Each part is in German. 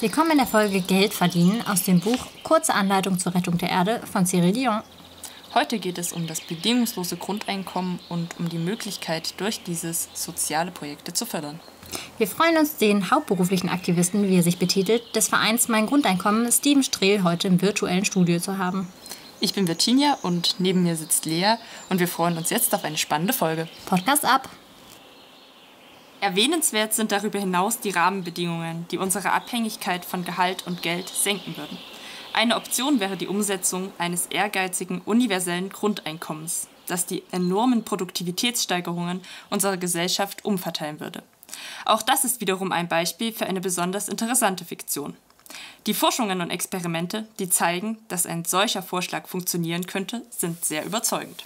Willkommen in der Folge Geld verdienen aus dem Buch Kurze Anleitung zur Rettung der Erde von Cyril Dion. Heute geht es um das bedingungslose Grundeinkommen und um die Möglichkeit, durch dieses soziale Projekte zu fördern. Wir freuen uns, den hauptberuflichen Aktivisten, wie er sich betitelt, des Vereins Mein Grundeinkommen, Steven Strehl, heute im virtuellen Studio zu haben. Ich bin Virginia und neben mir sitzt Lea und wir freuen uns jetzt auf eine spannende Folge. Podcast ab! Erwähnenswert sind darüber hinaus die Rahmenbedingungen, die unsere Abhängigkeit von Gehalt und Geld senken würden. Eine Option wäre die Umsetzung eines ehrgeizigen universellen Grundeinkommens, das die enormen Produktivitätssteigerungen unserer Gesellschaft umverteilen würde. Auch das ist wiederum ein Beispiel für eine besonders interessante Fiktion. Die Forschungen und Experimente, die zeigen, dass ein solcher Vorschlag funktionieren könnte, sind sehr überzeugend.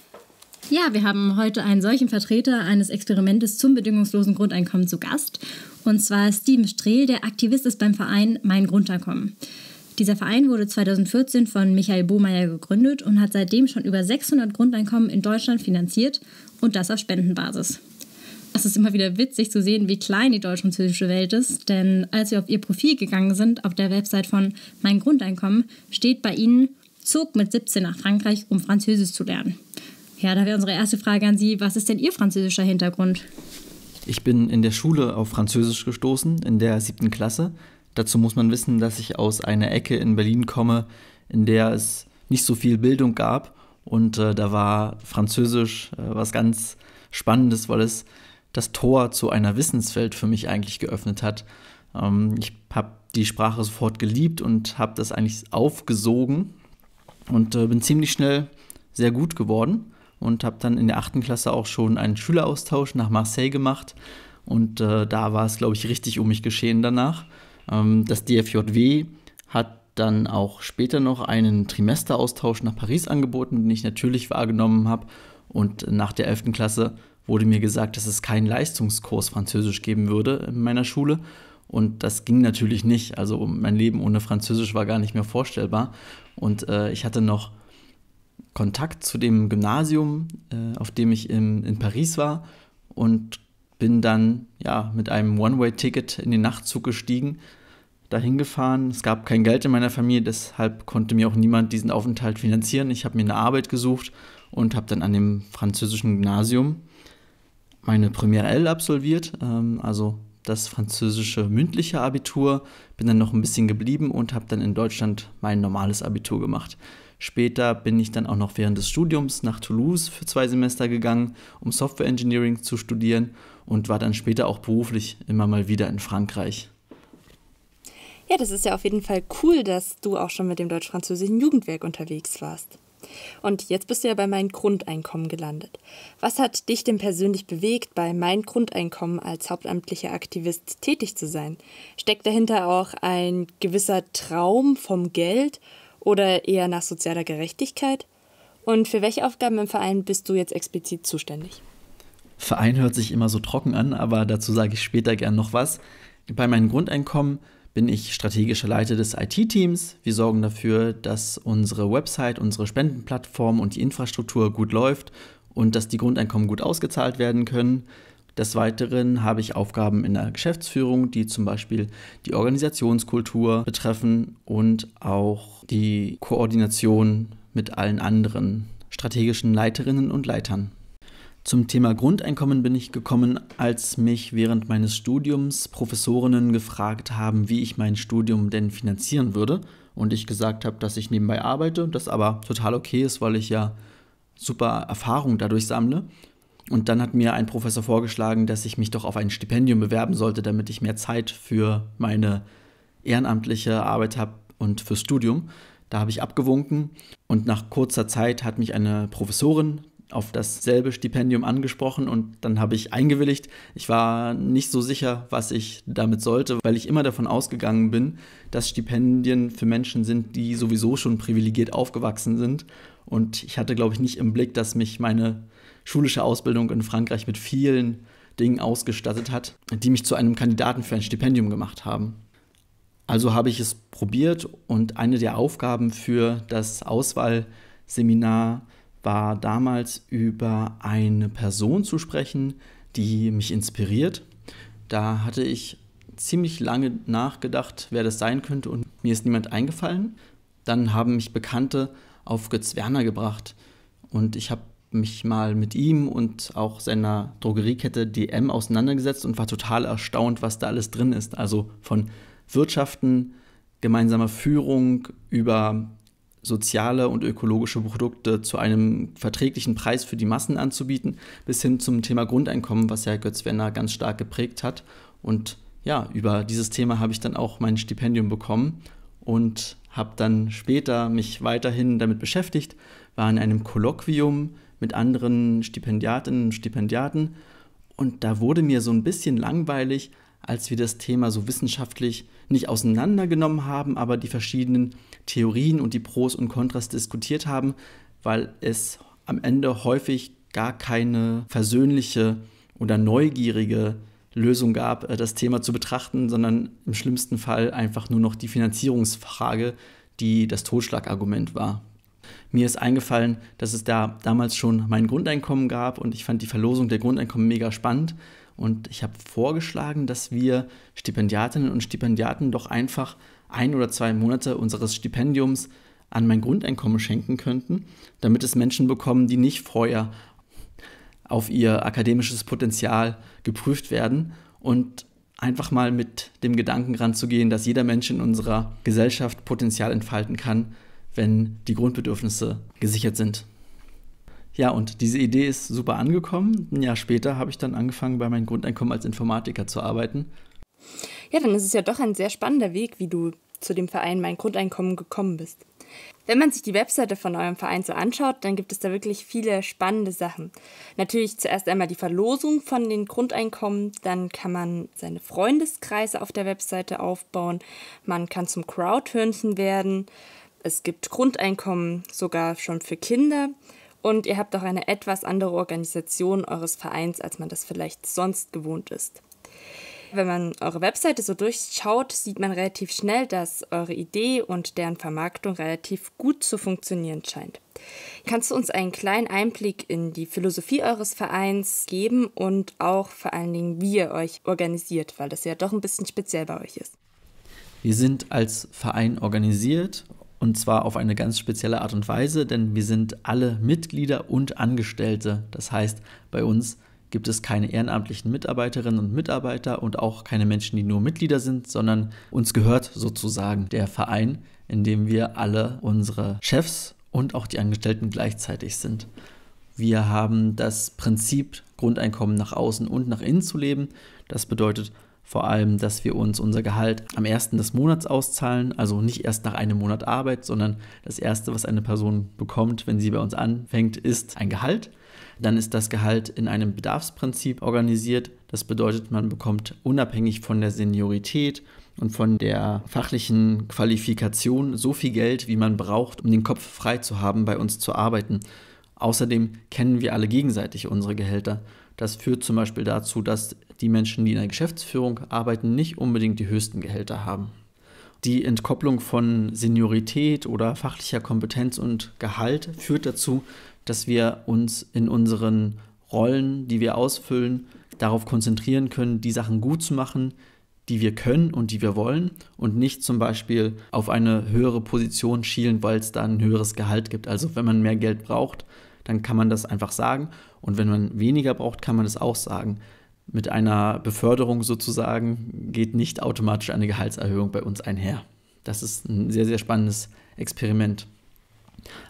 Ja, wir haben heute einen solchen Vertreter eines Experimentes zum bedingungslosen Grundeinkommen zu Gast. Und zwar Steven Strehl, der Aktivist ist beim Verein Mein Grundeinkommen. Dieser Verein wurde 2014 von Michael Bohmeier gegründet und hat seitdem schon über 600 Grundeinkommen in Deutschland finanziert und das auf Spendenbasis. Es ist immer wieder witzig zu sehen, wie klein die deutsch-französische Welt ist, denn als wir auf ihr Profil gegangen sind, auf der Website von Mein Grundeinkommen, steht bei ihnen, zog mit 17 nach Frankreich, um Französisch zu lernen. Ja, da wäre unsere erste Frage an Sie. Was ist denn Ihr französischer Hintergrund? Ich bin in der Schule auf Französisch gestoßen, in der siebten Klasse. Dazu muss man wissen, dass ich aus einer Ecke in Berlin komme, in der es nicht so viel Bildung gab. Und äh, da war Französisch äh, was ganz Spannendes, weil es das Tor zu einer Wissenswelt für mich eigentlich geöffnet hat. Ähm, ich habe die Sprache sofort geliebt und habe das eigentlich aufgesogen und äh, bin ziemlich schnell sehr gut geworden und habe dann in der achten Klasse auch schon einen Schüleraustausch nach Marseille gemacht. Und äh, da war es, glaube ich, richtig um mich geschehen danach. Ähm, das DFJW hat dann auch später noch einen Trimesteraustausch nach Paris angeboten, den ich natürlich wahrgenommen habe. Und nach der 11. Klasse wurde mir gesagt, dass es keinen Leistungskurs Französisch geben würde in meiner Schule. Und das ging natürlich nicht. Also mein Leben ohne Französisch war gar nicht mehr vorstellbar. Und äh, ich hatte noch Kontakt zu dem Gymnasium, äh, auf dem ich in, in Paris war und bin dann ja mit einem One-Way-Ticket in den Nachtzug gestiegen, dahin gefahren. Es gab kein Geld in meiner Familie, deshalb konnte mir auch niemand diesen Aufenthalt finanzieren. Ich habe mir eine Arbeit gesucht und habe dann an dem französischen Gymnasium meine Premiere L absolviert, ähm, also das französische mündliche Abitur, bin dann noch ein bisschen geblieben und habe dann in Deutschland mein normales Abitur gemacht. Später bin ich dann auch noch während des Studiums nach Toulouse für zwei Semester gegangen, um Software Engineering zu studieren und war dann später auch beruflich immer mal wieder in Frankreich. Ja, das ist ja auf jeden Fall cool, dass du auch schon mit dem deutsch-französischen Jugendwerk unterwegs warst. Und jetzt bist du ja bei Mein Grundeinkommen gelandet. Was hat dich denn persönlich bewegt, bei Mein Grundeinkommen als hauptamtlicher Aktivist tätig zu sein? Steckt dahinter auch ein gewisser Traum vom Geld oder eher nach sozialer Gerechtigkeit? Und für welche Aufgaben im Verein bist du jetzt explizit zuständig? Verein hört sich immer so trocken an, aber dazu sage ich später gern noch was. Bei meinem Grundeinkommen bin ich strategischer Leiter des IT-Teams. Wir sorgen dafür, dass unsere Website, unsere Spendenplattform und die Infrastruktur gut läuft und dass die Grundeinkommen gut ausgezahlt werden können. Des Weiteren habe ich Aufgaben in der Geschäftsführung, die zum Beispiel die Organisationskultur betreffen und auch die Koordination mit allen anderen strategischen Leiterinnen und Leitern. Zum Thema Grundeinkommen bin ich gekommen, als mich während meines Studiums Professorinnen gefragt haben, wie ich mein Studium denn finanzieren würde. Und ich gesagt habe, dass ich nebenbei arbeite, das aber total okay ist, weil ich ja super Erfahrung dadurch sammle. Und dann hat mir ein Professor vorgeschlagen, dass ich mich doch auf ein Stipendium bewerben sollte, damit ich mehr Zeit für meine ehrenamtliche Arbeit habe und fürs Studium. Da habe ich abgewunken und nach kurzer Zeit hat mich eine Professorin auf dasselbe Stipendium angesprochen und dann habe ich eingewilligt. Ich war nicht so sicher, was ich damit sollte, weil ich immer davon ausgegangen bin, dass Stipendien für Menschen sind, die sowieso schon privilegiert aufgewachsen sind. Und ich hatte, glaube ich, nicht im Blick, dass mich meine schulische Ausbildung in Frankreich mit vielen Dingen ausgestattet hat, die mich zu einem Kandidaten für ein Stipendium gemacht haben. Also habe ich es probiert und eine der Aufgaben für das Auswahlseminar war damals über eine Person zu sprechen, die mich inspiriert. Da hatte ich ziemlich lange nachgedacht, wer das sein könnte und mir ist niemand eingefallen. Dann haben mich Bekannte auf Götz Werner gebracht und ich habe mich mal mit ihm und auch seiner Drogeriekette DM auseinandergesetzt und war total erstaunt, was da alles drin ist. Also von Wirtschaften, gemeinsamer Führung über soziale und ökologische Produkte zu einem verträglichen Preis für die Massen anzubieten, bis hin zum Thema Grundeinkommen, was ja Götz Werner ganz stark geprägt hat. Und ja, über dieses Thema habe ich dann auch mein Stipendium bekommen und habe dann später mich weiterhin damit beschäftigt, war in einem Kolloquium mit anderen Stipendiatinnen und Stipendiaten und da wurde mir so ein bisschen langweilig, als wir das Thema so wissenschaftlich nicht auseinandergenommen haben, aber die verschiedenen Theorien und die Pros und Kontras diskutiert haben, weil es am Ende häufig gar keine versöhnliche oder neugierige Lösung gab, äh, das Thema zu betrachten, sondern im schlimmsten Fall einfach nur noch die Finanzierungsfrage, die das Totschlagargument war. Mir ist eingefallen, dass es da damals schon mein Grundeinkommen gab und ich fand die Verlosung der Grundeinkommen mega spannend. Und ich habe vorgeschlagen, dass wir Stipendiatinnen und Stipendiaten doch einfach ein oder zwei Monate unseres Stipendiums an mein Grundeinkommen schenken könnten, damit es Menschen bekommen, die nicht vorher auf ihr akademisches Potenzial geprüft werden und einfach mal mit dem Gedanken ranzugehen, dass jeder Mensch in unserer Gesellschaft Potenzial entfalten kann, wenn die Grundbedürfnisse gesichert sind. Ja, und diese Idee ist super angekommen. Ein Jahr später habe ich dann angefangen, bei meinem Grundeinkommen als Informatiker zu arbeiten. Ja, dann ist es ja doch ein sehr spannender Weg, wie du zu dem Verein Mein Grundeinkommen gekommen bist. Wenn man sich die Webseite von eurem Verein so anschaut, dann gibt es da wirklich viele spannende Sachen. Natürlich zuerst einmal die Verlosung von den Grundeinkommen, dann kann man seine Freundeskreise auf der Webseite aufbauen, man kann zum Crowdhörnchen werden, es gibt Grundeinkommen sogar schon für Kinder und ihr habt auch eine etwas andere Organisation eures Vereins, als man das vielleicht sonst gewohnt ist. Wenn man eure Webseite so durchschaut, sieht man relativ schnell, dass eure Idee und deren Vermarktung relativ gut zu funktionieren scheint. Kannst du uns einen kleinen Einblick in die Philosophie eures Vereins geben und auch vor allen Dingen, wie ihr euch organisiert, weil das ja doch ein bisschen speziell bei euch ist? Wir sind als Verein organisiert und zwar auf eine ganz spezielle Art und Weise, denn wir sind alle Mitglieder und Angestellte. Das heißt, bei uns gibt es keine ehrenamtlichen Mitarbeiterinnen und Mitarbeiter und auch keine Menschen, die nur Mitglieder sind, sondern uns gehört sozusagen der Verein, in dem wir alle unsere Chefs und auch die Angestellten gleichzeitig sind. Wir haben das Prinzip, Grundeinkommen nach außen und nach innen zu leben. Das bedeutet vor allem, dass wir uns unser Gehalt am ersten des Monats auszahlen, also nicht erst nach einem Monat Arbeit, sondern das erste, was eine Person bekommt, wenn sie bei uns anfängt, ist ein Gehalt. Dann ist das Gehalt in einem Bedarfsprinzip organisiert. Das bedeutet, man bekommt unabhängig von der Seniorität und von der fachlichen Qualifikation so viel Geld, wie man braucht, um den Kopf frei zu haben, bei uns zu arbeiten. Außerdem kennen wir alle gegenseitig unsere Gehälter. Das führt zum Beispiel dazu, dass die Menschen, die in der Geschäftsführung arbeiten, nicht unbedingt die höchsten Gehälter haben. Die Entkopplung von Seniorität oder fachlicher Kompetenz und Gehalt führt dazu, dass wir uns in unseren Rollen, die wir ausfüllen, darauf konzentrieren können, die Sachen gut zu machen, die wir können und die wir wollen und nicht zum Beispiel auf eine höhere Position schielen, weil es da ein höheres Gehalt gibt. Also wenn man mehr Geld braucht, dann kann man das einfach sagen und wenn man weniger braucht, kann man das auch sagen. Mit einer Beförderung sozusagen geht nicht automatisch eine Gehaltserhöhung bei uns einher. Das ist ein sehr, sehr spannendes Experiment.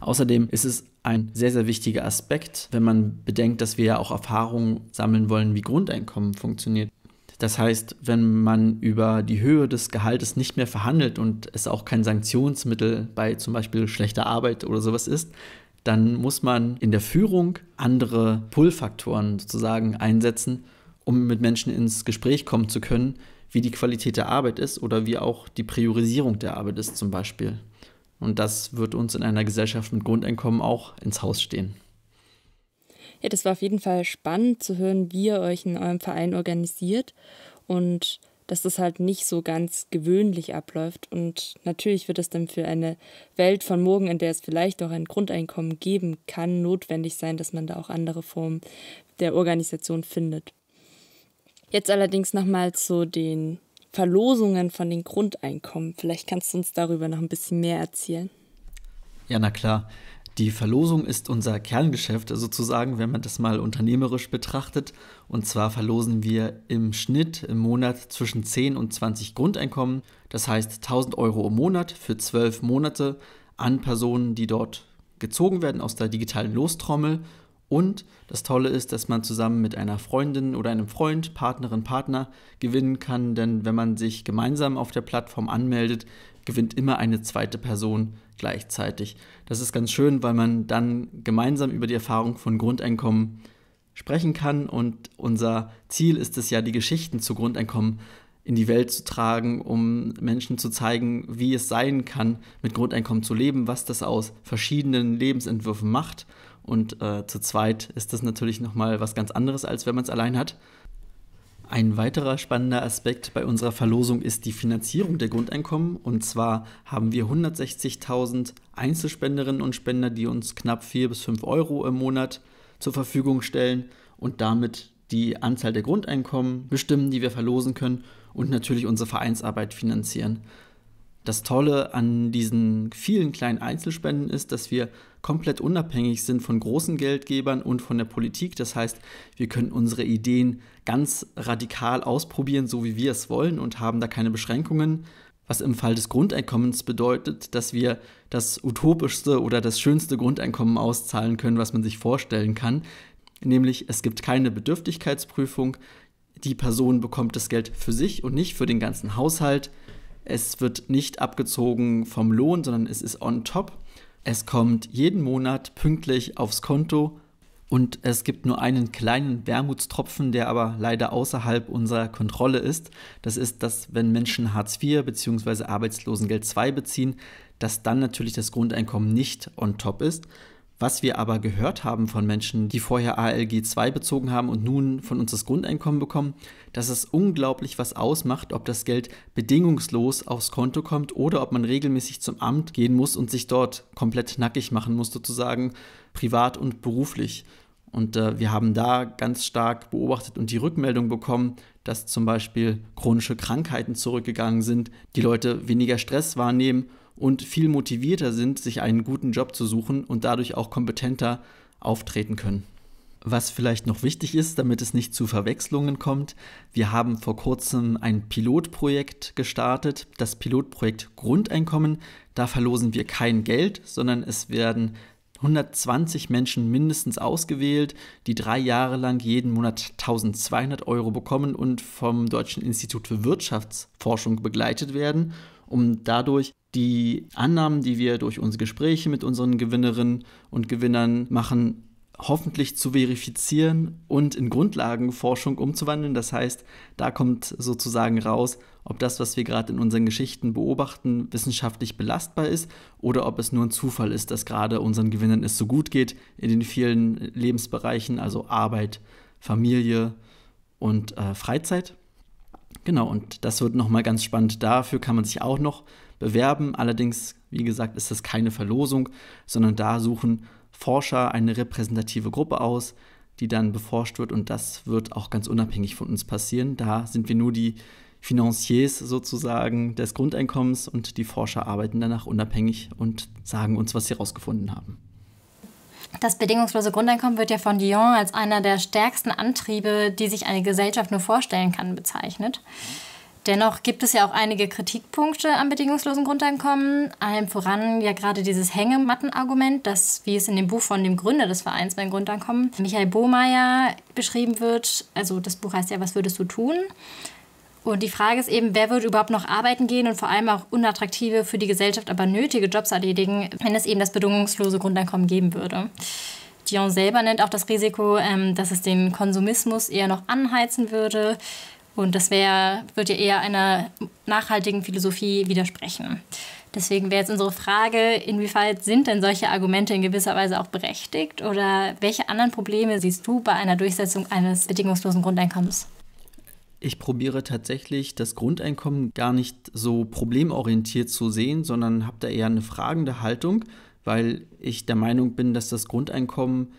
Außerdem ist es ein sehr, sehr wichtiger Aspekt, wenn man bedenkt, dass wir ja auch Erfahrungen sammeln wollen, wie Grundeinkommen funktioniert. Das heißt, wenn man über die Höhe des Gehaltes nicht mehr verhandelt und es auch kein Sanktionsmittel bei zum Beispiel schlechter Arbeit oder sowas ist, dann muss man in der Führung andere Pull-Faktoren sozusagen einsetzen, um mit Menschen ins Gespräch kommen zu können, wie die Qualität der Arbeit ist oder wie auch die Priorisierung der Arbeit ist zum Beispiel. Und das wird uns in einer Gesellschaft mit Grundeinkommen auch ins Haus stehen. Ja, das war auf jeden Fall spannend zu hören, wie ihr euch in eurem Verein organisiert und dass das halt nicht so ganz gewöhnlich abläuft. Und natürlich wird es dann für eine Welt von morgen, in der es vielleicht auch ein Grundeinkommen geben kann, notwendig sein, dass man da auch andere Formen der Organisation findet. Jetzt allerdings nochmal zu den Verlosungen von den Grundeinkommen. Vielleicht kannst du uns darüber noch ein bisschen mehr erzählen. Ja, na klar. Die Verlosung ist unser Kerngeschäft sozusagen, wenn man das mal unternehmerisch betrachtet. Und zwar verlosen wir im Schnitt im Monat zwischen 10 und 20 Grundeinkommen. Das heißt 1000 Euro im Monat für 12 Monate an Personen, die dort gezogen werden aus der digitalen Lostrommel. Und das Tolle ist, dass man zusammen mit einer Freundin oder einem Freund, Partnerin, Partner gewinnen kann. Denn wenn man sich gemeinsam auf der Plattform anmeldet, gewinnt immer eine zweite Person gleichzeitig. Das ist ganz schön, weil man dann gemeinsam über die Erfahrung von Grundeinkommen sprechen kann und unser Ziel ist es ja, die Geschichten zu Grundeinkommen in die Welt zu tragen, um Menschen zu zeigen, wie es sein kann, mit Grundeinkommen zu leben, was das aus verschiedenen Lebensentwürfen macht. Und äh, zu zweit ist das natürlich nochmal was ganz anderes, als wenn man es allein hat. Ein weiterer spannender Aspekt bei unserer Verlosung ist die Finanzierung der Grundeinkommen. Und zwar haben wir 160.000 Einzelspenderinnen und Spender, die uns knapp 4 bis 5 Euro im Monat zur Verfügung stellen und damit die Anzahl der Grundeinkommen bestimmen, die wir verlosen können und natürlich unsere Vereinsarbeit finanzieren. Das Tolle an diesen vielen kleinen Einzelspenden ist, dass wir komplett unabhängig sind von großen Geldgebern und von der Politik. Das heißt, wir können unsere Ideen ganz radikal ausprobieren, so wie wir es wollen und haben da keine Beschränkungen. Was im Fall des Grundeinkommens bedeutet, dass wir das utopischste oder das schönste Grundeinkommen auszahlen können, was man sich vorstellen kann. Nämlich es gibt keine Bedürftigkeitsprüfung. Die Person bekommt das Geld für sich und nicht für den ganzen Haushalt. Es wird nicht abgezogen vom Lohn, sondern es ist on top. Es kommt jeden Monat pünktlich aufs Konto und es gibt nur einen kleinen Wermutstropfen, der aber leider außerhalb unserer Kontrolle ist. Das ist, dass wenn Menschen Hartz IV bzw. Arbeitslosengeld II beziehen, dass dann natürlich das Grundeinkommen nicht on top ist. Was wir aber gehört haben von Menschen, die vorher ALG 2 bezogen haben und nun von uns das Grundeinkommen bekommen, dass es unglaublich was ausmacht, ob das Geld bedingungslos aufs Konto kommt oder ob man regelmäßig zum Amt gehen muss und sich dort komplett nackig machen muss, sozusagen privat und beruflich. Und äh, wir haben da ganz stark beobachtet und die Rückmeldung bekommen, dass zum Beispiel chronische Krankheiten zurückgegangen sind, die Leute weniger Stress wahrnehmen und viel motivierter sind, sich einen guten Job zu suchen und dadurch auch kompetenter auftreten können. Was vielleicht noch wichtig ist, damit es nicht zu Verwechslungen kommt, wir haben vor kurzem ein Pilotprojekt gestartet, das Pilotprojekt Grundeinkommen. Da verlosen wir kein Geld, sondern es werden 120 Menschen mindestens ausgewählt, die drei Jahre lang jeden Monat 1200 Euro bekommen und vom Deutschen Institut für Wirtschaftsforschung begleitet werden, um dadurch die Annahmen, die wir durch unsere Gespräche mit unseren Gewinnerinnen und Gewinnern machen, hoffentlich zu verifizieren und in Grundlagenforschung umzuwandeln. Das heißt, da kommt sozusagen raus, ob das, was wir gerade in unseren Geschichten beobachten, wissenschaftlich belastbar ist oder ob es nur ein Zufall ist, dass gerade unseren Gewinnern es so gut geht in den vielen Lebensbereichen, also Arbeit, Familie und äh, Freizeit. Genau, und das wird nochmal ganz spannend. Dafür kann man sich auch noch bewerben. Allerdings, wie gesagt, ist das keine Verlosung, sondern da suchen Forscher eine repräsentative Gruppe aus, die dann beforscht wird und das wird auch ganz unabhängig von uns passieren. Da sind wir nur die Financiers sozusagen des Grundeinkommens und die Forscher arbeiten danach unabhängig und sagen uns, was sie herausgefunden haben. Das bedingungslose Grundeinkommen wird ja von Dion als einer der stärksten Antriebe, die sich eine Gesellschaft nur vorstellen kann, bezeichnet. Dennoch gibt es ja auch einige Kritikpunkte am bedingungslosen Grundeinkommen. Allem voran ja gerade dieses Hängemattenargument, das, wie es in dem Buch von dem Gründer des Vereins beim Grundeinkommen, Michael Bohmeier, beschrieben wird. Also das Buch heißt ja, was würdest du tun? Und die Frage ist eben, wer würde überhaupt noch arbeiten gehen und vor allem auch unattraktive, für die Gesellschaft aber nötige Jobs erledigen, wenn es eben das bedingungslose Grundeinkommen geben würde. Dion selber nennt auch das Risiko, ähm, dass es den Konsumismus eher noch anheizen würde. Und das wär, wird ja eher einer nachhaltigen Philosophie widersprechen. Deswegen wäre jetzt unsere Frage, inwieweit sind denn solche Argumente in gewisser Weise auch berechtigt oder welche anderen Probleme siehst du bei einer Durchsetzung eines bedingungslosen Grundeinkommens? Ich probiere tatsächlich das Grundeinkommen gar nicht so problemorientiert zu sehen, sondern habe da eher eine fragende Haltung, weil ich der Meinung bin, dass das Grundeinkommen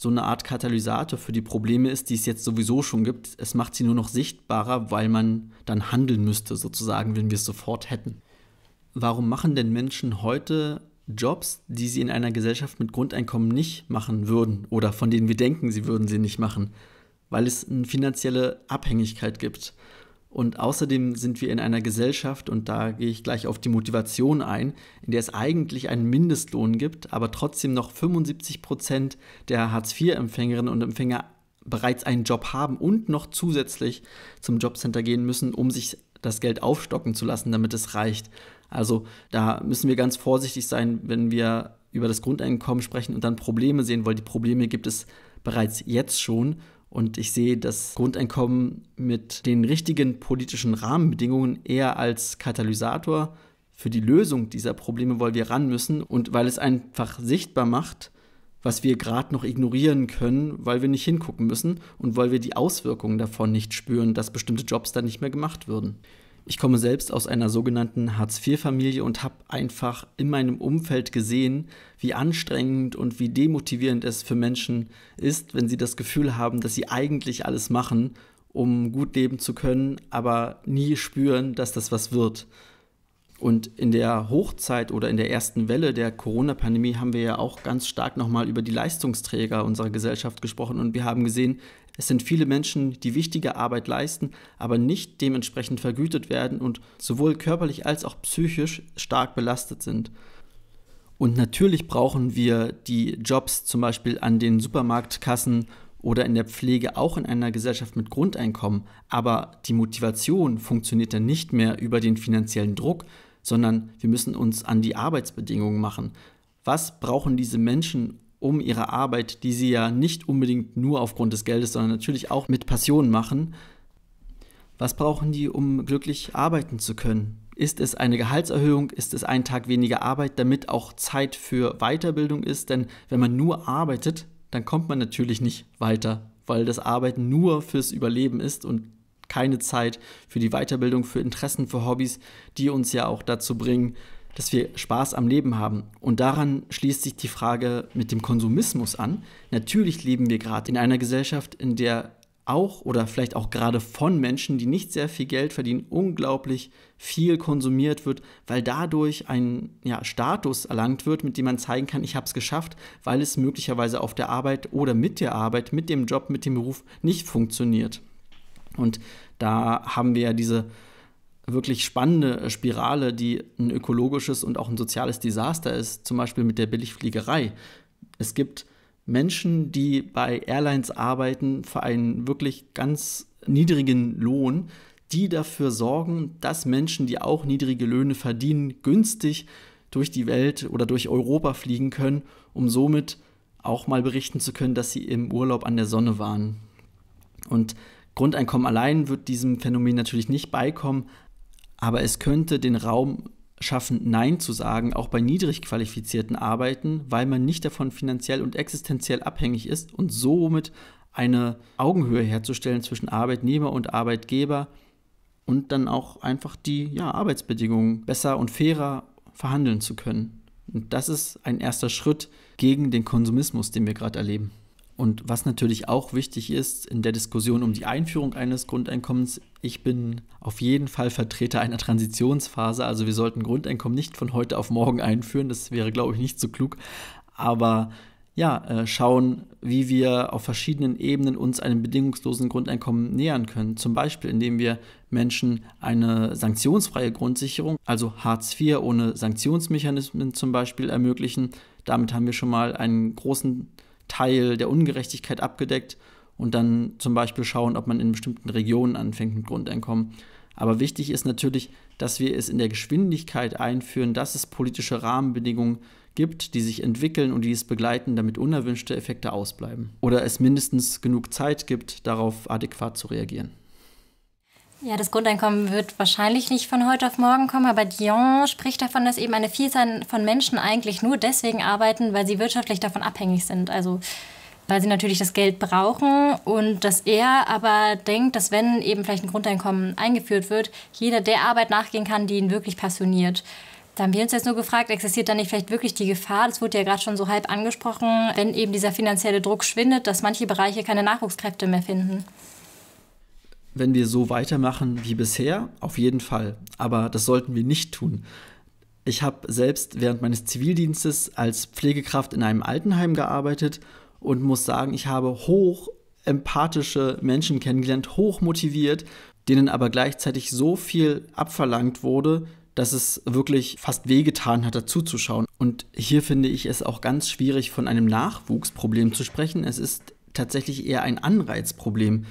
so eine Art Katalysator für die Probleme ist, die es jetzt sowieso schon gibt. Es macht sie nur noch sichtbarer, weil man dann handeln müsste, sozusagen, wenn wir es sofort hätten. Warum machen denn Menschen heute Jobs, die sie in einer Gesellschaft mit Grundeinkommen nicht machen würden oder von denen wir denken, sie würden sie nicht machen? Weil es eine finanzielle Abhängigkeit gibt. Und außerdem sind wir in einer Gesellschaft, und da gehe ich gleich auf die Motivation ein, in der es eigentlich einen Mindestlohn gibt, aber trotzdem noch 75 Prozent der Hartz-IV-Empfängerinnen und Empfänger bereits einen Job haben und noch zusätzlich zum Jobcenter gehen müssen, um sich das Geld aufstocken zu lassen, damit es reicht. Also da müssen wir ganz vorsichtig sein, wenn wir über das Grundeinkommen sprechen und dann Probleme sehen, weil die Probleme gibt es bereits jetzt schon und ich sehe das Grundeinkommen mit den richtigen politischen Rahmenbedingungen eher als Katalysator für die Lösung dieser Probleme, weil wir ran müssen und weil es einfach sichtbar macht, was wir gerade noch ignorieren können, weil wir nicht hingucken müssen und weil wir die Auswirkungen davon nicht spüren, dass bestimmte Jobs dann nicht mehr gemacht würden. Ich komme selbst aus einer sogenannten Hartz-IV-Familie und habe einfach in meinem Umfeld gesehen, wie anstrengend und wie demotivierend es für Menschen ist, wenn sie das Gefühl haben, dass sie eigentlich alles machen, um gut leben zu können, aber nie spüren, dass das was wird. Und in der Hochzeit oder in der ersten Welle der Corona-Pandemie haben wir ja auch ganz stark nochmal über die Leistungsträger unserer Gesellschaft gesprochen und wir haben gesehen, es sind viele Menschen, die wichtige Arbeit leisten, aber nicht dementsprechend vergütet werden und sowohl körperlich als auch psychisch stark belastet sind. Und natürlich brauchen wir die Jobs zum Beispiel an den Supermarktkassen oder in der Pflege auch in einer Gesellschaft mit Grundeinkommen, aber die Motivation funktioniert dann nicht mehr über den finanziellen Druck, sondern wir müssen uns an die Arbeitsbedingungen machen. Was brauchen diese Menschen, um ihre Arbeit, die sie ja nicht unbedingt nur aufgrund des Geldes, sondern natürlich auch mit Passion machen, was brauchen die, um glücklich arbeiten zu können? Ist es eine Gehaltserhöhung? Ist es ein Tag weniger Arbeit, damit auch Zeit für Weiterbildung ist? Denn wenn man nur arbeitet, dann kommt man natürlich nicht weiter, weil das Arbeiten nur fürs Überleben ist und keine Zeit für die Weiterbildung, für Interessen, für Hobbys, die uns ja auch dazu bringen, dass wir Spaß am Leben haben. Und daran schließt sich die Frage mit dem Konsumismus an. Natürlich leben wir gerade in einer Gesellschaft, in der auch oder vielleicht auch gerade von Menschen, die nicht sehr viel Geld verdienen, unglaublich viel konsumiert wird, weil dadurch ein ja, Status erlangt wird, mit dem man zeigen kann, ich habe es geschafft, weil es möglicherweise auf der Arbeit oder mit der Arbeit, mit dem Job, mit dem Beruf nicht funktioniert. Und da haben wir ja diese wirklich spannende Spirale, die ein ökologisches und auch ein soziales Desaster ist, zum Beispiel mit der Billigfliegerei. Es gibt Menschen, die bei Airlines arbeiten für einen wirklich ganz niedrigen Lohn, die dafür sorgen, dass Menschen, die auch niedrige Löhne verdienen, günstig durch die Welt oder durch Europa fliegen können, um somit auch mal berichten zu können, dass sie im Urlaub an der Sonne waren. Und Grundeinkommen allein wird diesem Phänomen natürlich nicht beikommen, aber es könnte den Raum schaffen, Nein zu sagen, auch bei niedrig qualifizierten Arbeiten, weil man nicht davon finanziell und existenziell abhängig ist und somit eine Augenhöhe herzustellen zwischen Arbeitnehmer und Arbeitgeber und dann auch einfach die ja, Arbeitsbedingungen besser und fairer verhandeln zu können. Und das ist ein erster Schritt gegen den Konsumismus, den wir gerade erleben. Und was natürlich auch wichtig ist in der Diskussion um die Einführung eines Grundeinkommens, ich bin auf jeden Fall Vertreter einer Transitionsphase. Also wir sollten Grundeinkommen nicht von heute auf morgen einführen. Das wäre, glaube ich, nicht so klug. Aber ja, äh, schauen, wie wir auf verschiedenen Ebenen uns einem bedingungslosen Grundeinkommen nähern können. Zum Beispiel, indem wir Menschen eine sanktionsfreie Grundsicherung, also Hartz IV ohne Sanktionsmechanismen zum Beispiel ermöglichen. Damit haben wir schon mal einen großen Teil der Ungerechtigkeit abgedeckt und dann zum Beispiel schauen, ob man in bestimmten Regionen anfängt mit Grundeinkommen. Aber wichtig ist natürlich, dass wir es in der Geschwindigkeit einführen, dass es politische Rahmenbedingungen gibt, die sich entwickeln und die es begleiten, damit unerwünschte Effekte ausbleiben. Oder es mindestens genug Zeit gibt, darauf adäquat zu reagieren. Ja, das Grundeinkommen wird wahrscheinlich nicht von heute auf morgen kommen, aber Dion spricht davon, dass eben eine Vielzahl von Menschen eigentlich nur deswegen arbeiten, weil sie wirtschaftlich davon abhängig sind. Also weil sie natürlich das Geld brauchen und dass er aber denkt, dass wenn eben vielleicht ein Grundeinkommen eingeführt wird, jeder der Arbeit nachgehen kann, die ihn wirklich passioniert. Da haben wir uns jetzt nur gefragt, existiert da nicht vielleicht wirklich die Gefahr, das wurde ja gerade schon so halb angesprochen, wenn eben dieser finanzielle Druck schwindet, dass manche Bereiche keine Nachwuchskräfte mehr finden? Wenn wir so weitermachen wie bisher, auf jeden Fall. Aber das sollten wir nicht tun. Ich habe selbst während meines Zivildienstes als Pflegekraft in einem Altenheim gearbeitet und muss sagen, ich habe hoch empathische Menschen kennengelernt, hoch motiviert, denen aber gleichzeitig so viel abverlangt wurde, dass es wirklich fast wehgetan hat, dazuzuschauen. Und hier finde ich es auch ganz schwierig, von einem Nachwuchsproblem zu sprechen. Es ist tatsächlich eher ein Anreizproblem.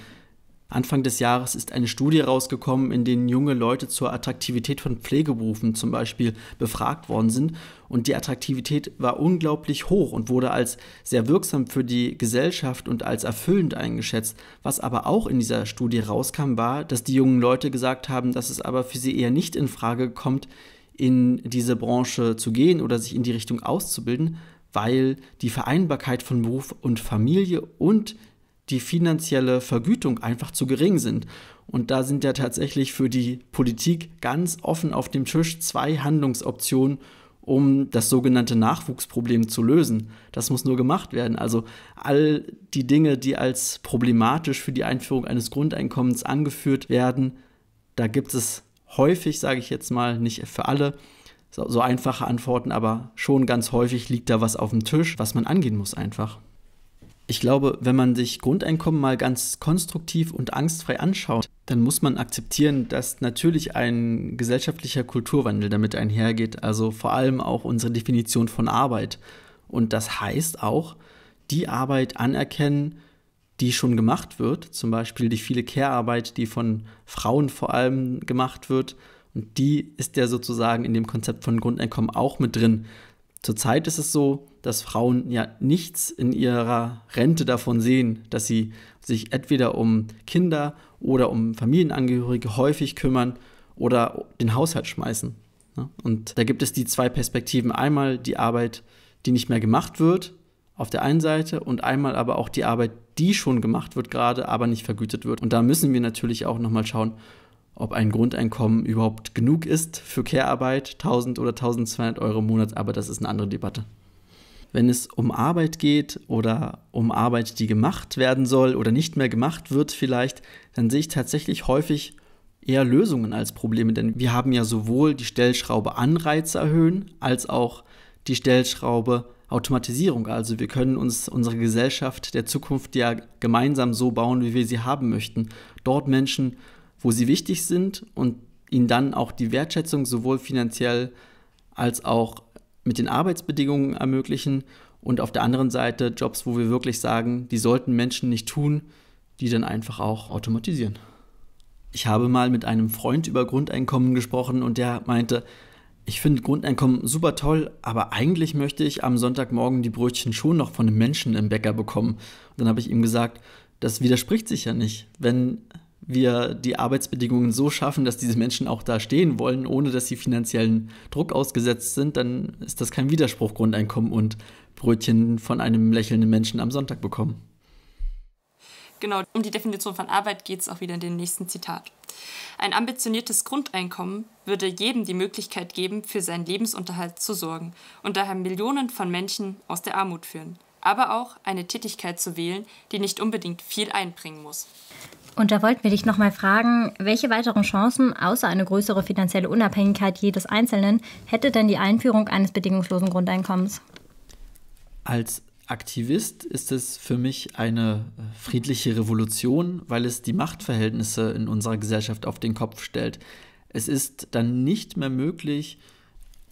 Anfang des Jahres ist eine Studie rausgekommen, in denen junge Leute zur Attraktivität von Pflegeberufen zum Beispiel befragt worden sind. Und die Attraktivität war unglaublich hoch und wurde als sehr wirksam für die Gesellschaft und als erfüllend eingeschätzt. Was aber auch in dieser Studie rauskam, war, dass die jungen Leute gesagt haben, dass es aber für sie eher nicht in Frage kommt, in diese Branche zu gehen oder sich in die Richtung auszubilden, weil die Vereinbarkeit von Beruf und Familie und die finanzielle Vergütung einfach zu gering sind. Und da sind ja tatsächlich für die Politik ganz offen auf dem Tisch zwei Handlungsoptionen, um das sogenannte Nachwuchsproblem zu lösen. Das muss nur gemacht werden. Also all die Dinge, die als problematisch für die Einführung eines Grundeinkommens angeführt werden, da gibt es häufig, sage ich jetzt mal, nicht für alle so, so einfache Antworten, aber schon ganz häufig liegt da was auf dem Tisch, was man angehen muss einfach. Ich glaube, wenn man sich Grundeinkommen mal ganz konstruktiv und angstfrei anschaut, dann muss man akzeptieren, dass natürlich ein gesellschaftlicher Kulturwandel damit einhergeht, also vor allem auch unsere Definition von Arbeit. Und das heißt auch, die Arbeit anerkennen, die schon gemacht wird, zum Beispiel die viele Care-Arbeit, die von Frauen vor allem gemacht wird. Und die ist ja sozusagen in dem Konzept von Grundeinkommen auch mit drin. Zurzeit ist es so, dass Frauen ja nichts in ihrer Rente davon sehen, dass sie sich entweder um Kinder oder um Familienangehörige häufig kümmern oder den Haushalt schmeißen. Und da gibt es die zwei Perspektiven. Einmal die Arbeit, die nicht mehr gemacht wird, auf der einen Seite, und einmal aber auch die Arbeit, die schon gemacht wird gerade, aber nicht vergütet wird. Und da müssen wir natürlich auch nochmal schauen, ob ein Grundeinkommen überhaupt genug ist für Care-Arbeit, 1000 oder 1200 Euro im Monat, aber das ist eine andere Debatte. Wenn es um Arbeit geht oder um Arbeit, die gemacht werden soll oder nicht mehr gemacht wird vielleicht, dann sehe ich tatsächlich häufig eher Lösungen als Probleme, denn wir haben ja sowohl die Stellschraube Anreize erhöhen, als auch die Stellschraube Automatisierung. Also wir können uns unsere Gesellschaft der Zukunft ja gemeinsam so bauen, wie wir sie haben möchten. Dort Menschen wo sie wichtig sind und ihnen dann auch die Wertschätzung sowohl finanziell als auch mit den Arbeitsbedingungen ermöglichen und auf der anderen Seite Jobs, wo wir wirklich sagen, die sollten Menschen nicht tun, die dann einfach auch automatisieren. Ich habe mal mit einem Freund über Grundeinkommen gesprochen und der meinte, ich finde Grundeinkommen super toll, aber eigentlich möchte ich am Sonntagmorgen die Brötchen schon noch von einem Menschen im Bäcker bekommen. Und dann habe ich ihm gesagt, das widerspricht sich ja nicht. Wenn wir die Arbeitsbedingungen so schaffen, dass diese Menschen auch da stehen wollen, ohne dass sie finanziellen Druck ausgesetzt sind, dann ist das kein Widerspruch, Grundeinkommen und Brötchen von einem lächelnden Menschen am Sonntag bekommen. Genau, um die Definition von Arbeit geht es auch wieder in dem nächsten Zitat. Ein ambitioniertes Grundeinkommen würde jedem die Möglichkeit geben, für seinen Lebensunterhalt zu sorgen und daher Millionen von Menschen aus der Armut führen. Aber auch eine Tätigkeit zu wählen, die nicht unbedingt viel einbringen muss. Und da wollten wir dich nochmal fragen, welche weiteren Chancen außer eine größere finanzielle Unabhängigkeit jedes Einzelnen hätte denn die Einführung eines bedingungslosen Grundeinkommens? Als Aktivist ist es für mich eine äh, friedliche Revolution, weil es die Machtverhältnisse in unserer Gesellschaft auf den Kopf stellt. Es ist dann nicht mehr möglich,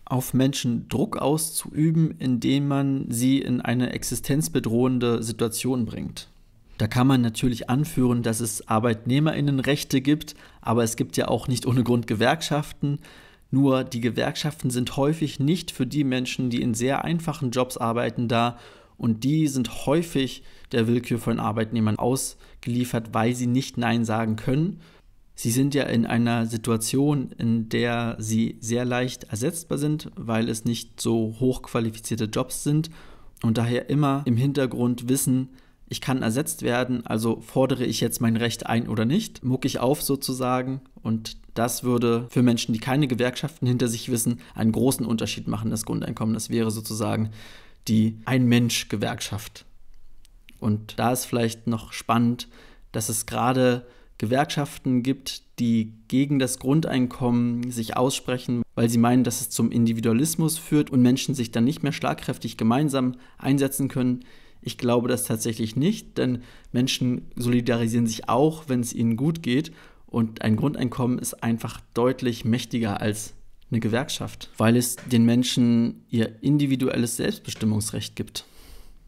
auf Menschen Druck auszuüben, indem man sie in eine existenzbedrohende Situation bringt. Da kann man natürlich anführen, dass es Arbeitnehmerinnenrechte gibt, aber es gibt ja auch nicht ohne Grund Gewerkschaften. Nur die Gewerkschaften sind häufig nicht für die Menschen, die in sehr einfachen Jobs arbeiten, da und die sind häufig der Willkür von Arbeitnehmern ausgeliefert, weil sie nicht Nein sagen können. Sie sind ja in einer Situation, in der sie sehr leicht ersetzbar sind, weil es nicht so hochqualifizierte Jobs sind und daher immer im Hintergrund wissen, ich kann ersetzt werden, also fordere ich jetzt mein Recht ein oder nicht, muck ich auf sozusagen und das würde für Menschen, die keine Gewerkschaften hinter sich wissen, einen großen Unterschied machen, das Grundeinkommen. Das wäre sozusagen die Ein-Mensch-Gewerkschaft. Und da ist vielleicht noch spannend, dass es gerade Gewerkschaften gibt, die gegen das Grundeinkommen sich aussprechen, weil sie meinen, dass es zum Individualismus führt und Menschen sich dann nicht mehr schlagkräftig gemeinsam einsetzen können. Ich glaube das tatsächlich nicht, denn Menschen solidarisieren sich auch, wenn es ihnen gut geht. Und ein Grundeinkommen ist einfach deutlich mächtiger als eine Gewerkschaft, weil es den Menschen ihr individuelles Selbstbestimmungsrecht gibt.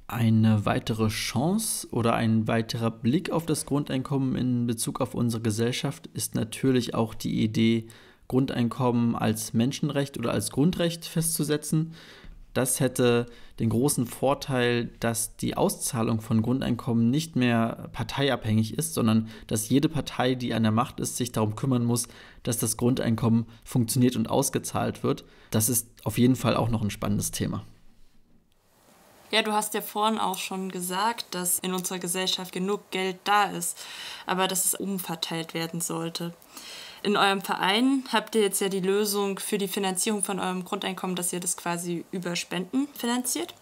Eine weitere Chance oder ein weiterer Blick auf das Grundeinkommen in Bezug auf unsere Gesellschaft ist natürlich auch die Idee, Grundeinkommen als Menschenrecht oder als Grundrecht festzusetzen. Das hätte den großen Vorteil, dass die Auszahlung von Grundeinkommen nicht mehr parteiabhängig ist, sondern dass jede Partei, die an der Macht ist, sich darum kümmern muss, dass das Grundeinkommen funktioniert und ausgezahlt wird. Das ist auf jeden Fall auch noch ein spannendes Thema. Ja, du hast ja vorhin auch schon gesagt, dass in unserer Gesellschaft genug Geld da ist, aber dass es umverteilt werden sollte. In eurem Verein habt ihr jetzt ja die Lösung für die Finanzierung von eurem Grundeinkommen, dass ihr das quasi über Spenden finanziert.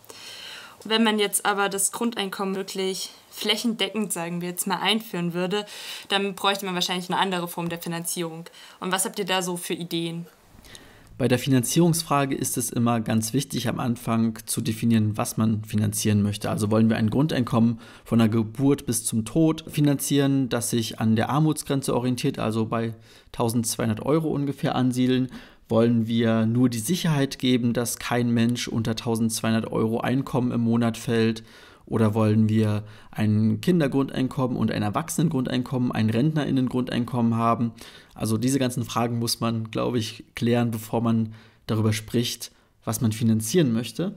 Wenn man jetzt aber das Grundeinkommen wirklich flächendeckend, sagen wir jetzt mal, einführen würde, dann bräuchte man wahrscheinlich eine andere Form der Finanzierung. Und was habt ihr da so für Ideen? Bei der Finanzierungsfrage ist es immer ganz wichtig, am Anfang zu definieren, was man finanzieren möchte. Also wollen wir ein Grundeinkommen von der Geburt bis zum Tod finanzieren, das sich an der Armutsgrenze orientiert, also bei 1200 Euro ungefähr ansiedeln. Wollen wir nur die Sicherheit geben, dass kein Mensch unter 1200 Euro Einkommen im Monat fällt? Oder wollen wir ein Kindergrundeinkommen und ein Erwachsenengrundeinkommen, ein Rentnerinnengrundeinkommen haben? Also diese ganzen Fragen muss man, glaube ich, klären, bevor man darüber spricht, was man finanzieren möchte.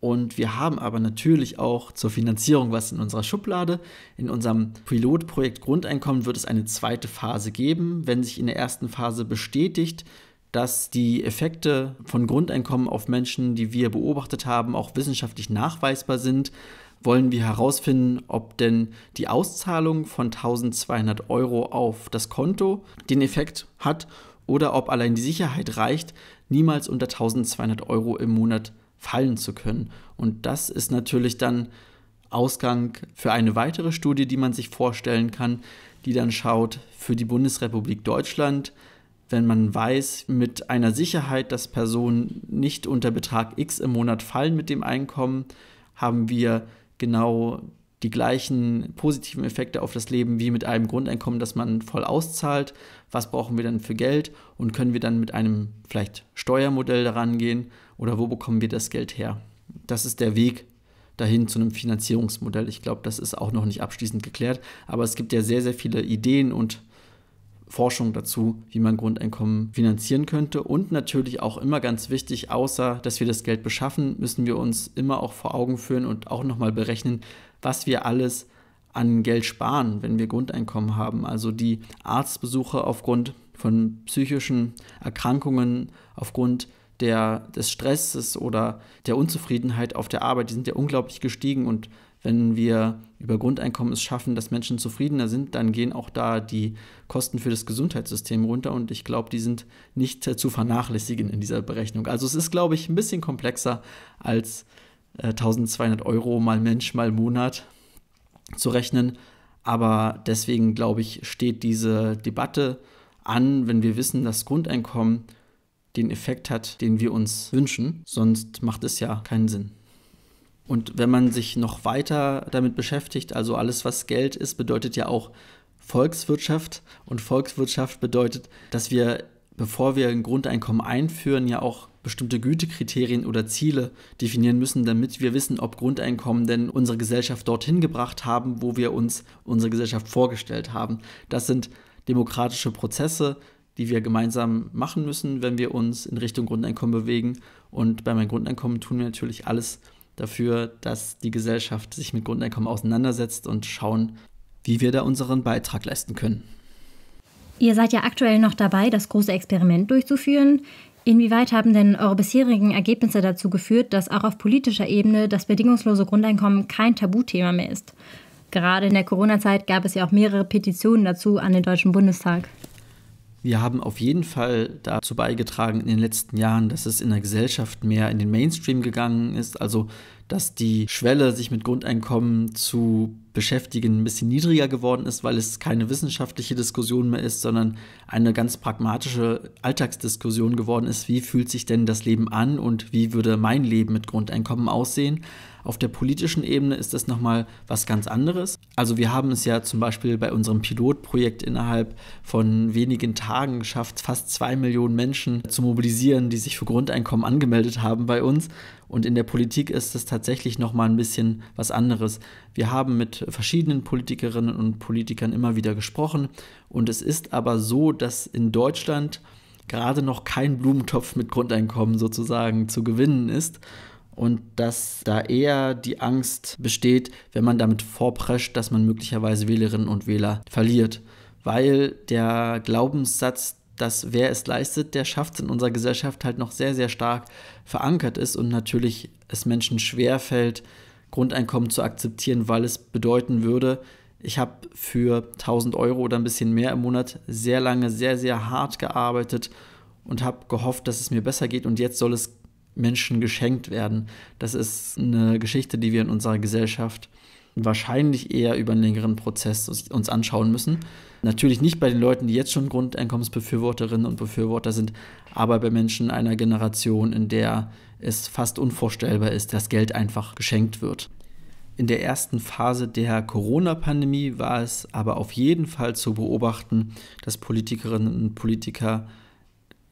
Und wir haben aber natürlich auch zur Finanzierung was in unserer Schublade. In unserem Pilotprojekt Grundeinkommen wird es eine zweite Phase geben. Wenn sich in der ersten Phase bestätigt, dass die Effekte von Grundeinkommen auf Menschen, die wir beobachtet haben, auch wissenschaftlich nachweisbar sind, wollen wir herausfinden, ob denn die Auszahlung von 1200 Euro auf das Konto den Effekt hat oder ob allein die Sicherheit reicht, niemals unter 1200 Euro im Monat fallen zu können. Und das ist natürlich dann Ausgang für eine weitere Studie, die man sich vorstellen kann, die dann schaut für die Bundesrepublik Deutschland, wenn man weiß mit einer Sicherheit, dass Personen nicht unter Betrag X im Monat fallen mit dem Einkommen, haben wir genau die gleichen positiven Effekte auf das Leben wie mit einem Grundeinkommen, das man voll auszahlt. Was brauchen wir dann für Geld und können wir dann mit einem vielleicht Steuermodell daran gehen oder wo bekommen wir das Geld her? Das ist der Weg dahin zu einem Finanzierungsmodell. Ich glaube, das ist auch noch nicht abschließend geklärt, aber es gibt ja sehr, sehr viele Ideen und Forschung dazu, wie man Grundeinkommen finanzieren könnte. Und natürlich auch immer ganz wichtig, außer dass wir das Geld beschaffen, müssen wir uns immer auch vor Augen führen und auch nochmal berechnen, was wir alles an Geld sparen, wenn wir Grundeinkommen haben. Also die Arztbesuche aufgrund von psychischen Erkrankungen, aufgrund der, des Stresses oder der Unzufriedenheit auf der Arbeit, die sind ja unglaublich gestiegen und wenn wir über Grundeinkommen es schaffen, dass Menschen zufriedener sind, dann gehen auch da die Kosten für das Gesundheitssystem runter und ich glaube, die sind nicht zu vernachlässigen in dieser Berechnung. Also es ist, glaube ich, ein bisschen komplexer als äh, 1200 Euro mal Mensch mal Monat zu rechnen. Aber deswegen, glaube ich, steht diese Debatte an, wenn wir wissen, dass Grundeinkommen den Effekt hat, den wir uns wünschen. Sonst macht es ja keinen Sinn. Und wenn man sich noch weiter damit beschäftigt, also alles, was Geld ist, bedeutet ja auch Volkswirtschaft. Und Volkswirtschaft bedeutet, dass wir, bevor wir ein Grundeinkommen einführen, ja auch bestimmte Gütekriterien oder Ziele definieren müssen, damit wir wissen, ob Grundeinkommen denn unsere Gesellschaft dorthin gebracht haben, wo wir uns unsere Gesellschaft vorgestellt haben. Das sind demokratische Prozesse, die wir gemeinsam machen müssen, wenn wir uns in Richtung Grundeinkommen bewegen. Und bei meinem Grundeinkommen tun wir natürlich alles, dafür, dass die Gesellschaft sich mit Grundeinkommen auseinandersetzt und schauen, wie wir da unseren Beitrag leisten können. Ihr seid ja aktuell noch dabei, das große Experiment durchzuführen. Inwieweit haben denn eure bisherigen Ergebnisse dazu geführt, dass auch auf politischer Ebene das bedingungslose Grundeinkommen kein Tabuthema mehr ist? Gerade in der Corona-Zeit gab es ja auch mehrere Petitionen dazu an den Deutschen Bundestag. Wir haben auf jeden Fall dazu beigetragen in den letzten Jahren, dass es in der Gesellschaft mehr in den Mainstream gegangen ist, also dass die Schwelle, sich mit Grundeinkommen zu beschäftigen, ein bisschen niedriger geworden ist, weil es keine wissenschaftliche Diskussion mehr ist, sondern eine ganz pragmatische Alltagsdiskussion geworden ist. Wie fühlt sich denn das Leben an und wie würde mein Leben mit Grundeinkommen aussehen? Auf der politischen Ebene ist das nochmal was ganz anderes. Also wir haben es ja zum Beispiel bei unserem Pilotprojekt innerhalb von wenigen Tagen geschafft, fast zwei Millionen Menschen zu mobilisieren, die sich für Grundeinkommen angemeldet haben bei uns. Und in der Politik ist es tatsächlich nochmal ein bisschen was anderes. Wir haben mit verschiedenen Politikerinnen und Politikern immer wieder gesprochen. Und es ist aber so, dass in Deutschland gerade noch kein Blumentopf mit Grundeinkommen sozusagen zu gewinnen ist und dass da eher die Angst besteht, wenn man damit vorprescht, dass man möglicherweise Wählerinnen und Wähler verliert. Weil der Glaubenssatz, dass wer es leistet, der schafft es in unserer Gesellschaft halt noch sehr, sehr stark verankert ist und natürlich es Menschen schwerfällt, Grundeinkommen zu akzeptieren, weil es bedeuten würde, ich habe für 1000 Euro oder ein bisschen mehr im Monat sehr lange, sehr, sehr hart gearbeitet und habe gehofft, dass es mir besser geht und jetzt soll es Menschen geschenkt werden. Das ist eine Geschichte, die wir in unserer Gesellschaft wahrscheinlich eher über einen längeren Prozess uns anschauen müssen. Natürlich nicht bei den Leuten, die jetzt schon Grundeinkommensbefürworterinnen und Befürworter sind, aber bei Menschen einer Generation, in der es fast unvorstellbar ist, dass Geld einfach geschenkt wird. In der ersten Phase der Corona-Pandemie war es aber auf jeden Fall zu beobachten, dass Politikerinnen und Politiker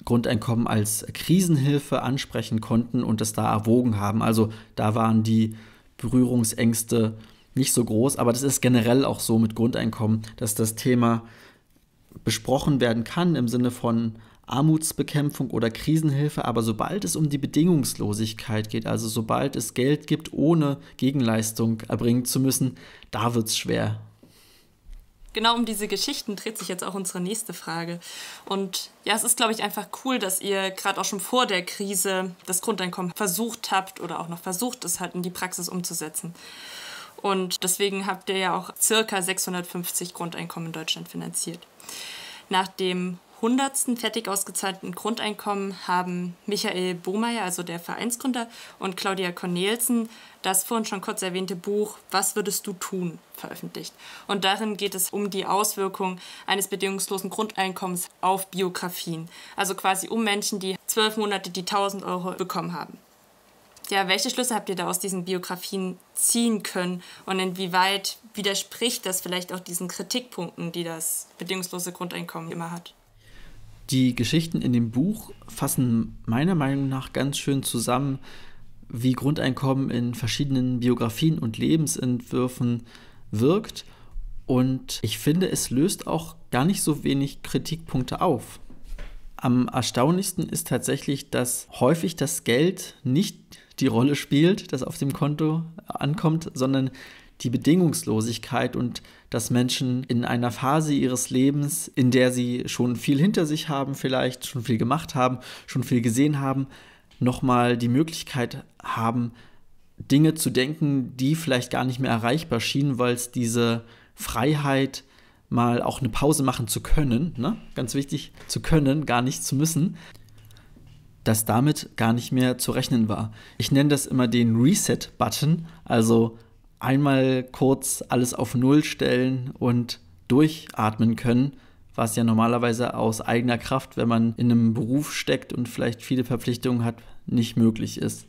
Grundeinkommen als Krisenhilfe ansprechen konnten und es da erwogen haben. Also da waren die Berührungsängste nicht so groß, aber das ist generell auch so mit Grundeinkommen, dass das Thema besprochen werden kann im Sinne von Armutsbekämpfung oder Krisenhilfe, aber sobald es um die Bedingungslosigkeit geht, also sobald es Geld gibt, ohne Gegenleistung erbringen zu müssen, da wird es schwer genau um diese Geschichten dreht sich jetzt auch unsere nächste Frage. Und ja, es ist, glaube ich, einfach cool, dass ihr gerade auch schon vor der Krise das Grundeinkommen versucht habt oder auch noch versucht, es halt in die Praxis umzusetzen. Und deswegen habt ihr ja auch circa 650 Grundeinkommen in Deutschland finanziert. Nach dem 100. fertig ausgezahlten Grundeinkommen haben Michael Bohmeier, also der Vereinsgründer, und Claudia Cornelsen das vorhin schon kurz erwähnte Buch Was würdest du tun veröffentlicht. Und darin geht es um die Auswirkungen eines bedingungslosen Grundeinkommens auf Biografien. Also quasi um Menschen, die zwölf Monate die 1000 Euro bekommen haben. Ja, welche Schlüsse habt ihr da aus diesen Biografien ziehen können und inwieweit widerspricht das vielleicht auch diesen Kritikpunkten, die das bedingungslose Grundeinkommen immer hat? Die Geschichten in dem Buch fassen meiner Meinung nach ganz schön zusammen, wie Grundeinkommen in verschiedenen Biografien und Lebensentwürfen wirkt. Und ich finde, es löst auch gar nicht so wenig Kritikpunkte auf. Am erstaunlichsten ist tatsächlich, dass häufig das Geld nicht die Rolle spielt, das auf dem Konto ankommt, sondern die Bedingungslosigkeit und dass Menschen in einer Phase ihres Lebens, in der sie schon viel hinter sich haben, vielleicht schon viel gemacht haben, schon viel gesehen haben, nochmal die Möglichkeit haben, Dinge zu denken, die vielleicht gar nicht mehr erreichbar schienen, weil es diese Freiheit, mal auch eine Pause machen zu können, ne? ganz wichtig, zu können, gar nicht zu müssen, dass damit gar nicht mehr zu rechnen war. Ich nenne das immer den Reset-Button, also einmal kurz alles auf Null stellen und durchatmen können, was ja normalerweise aus eigener Kraft, wenn man in einem Beruf steckt und vielleicht viele Verpflichtungen hat, nicht möglich ist.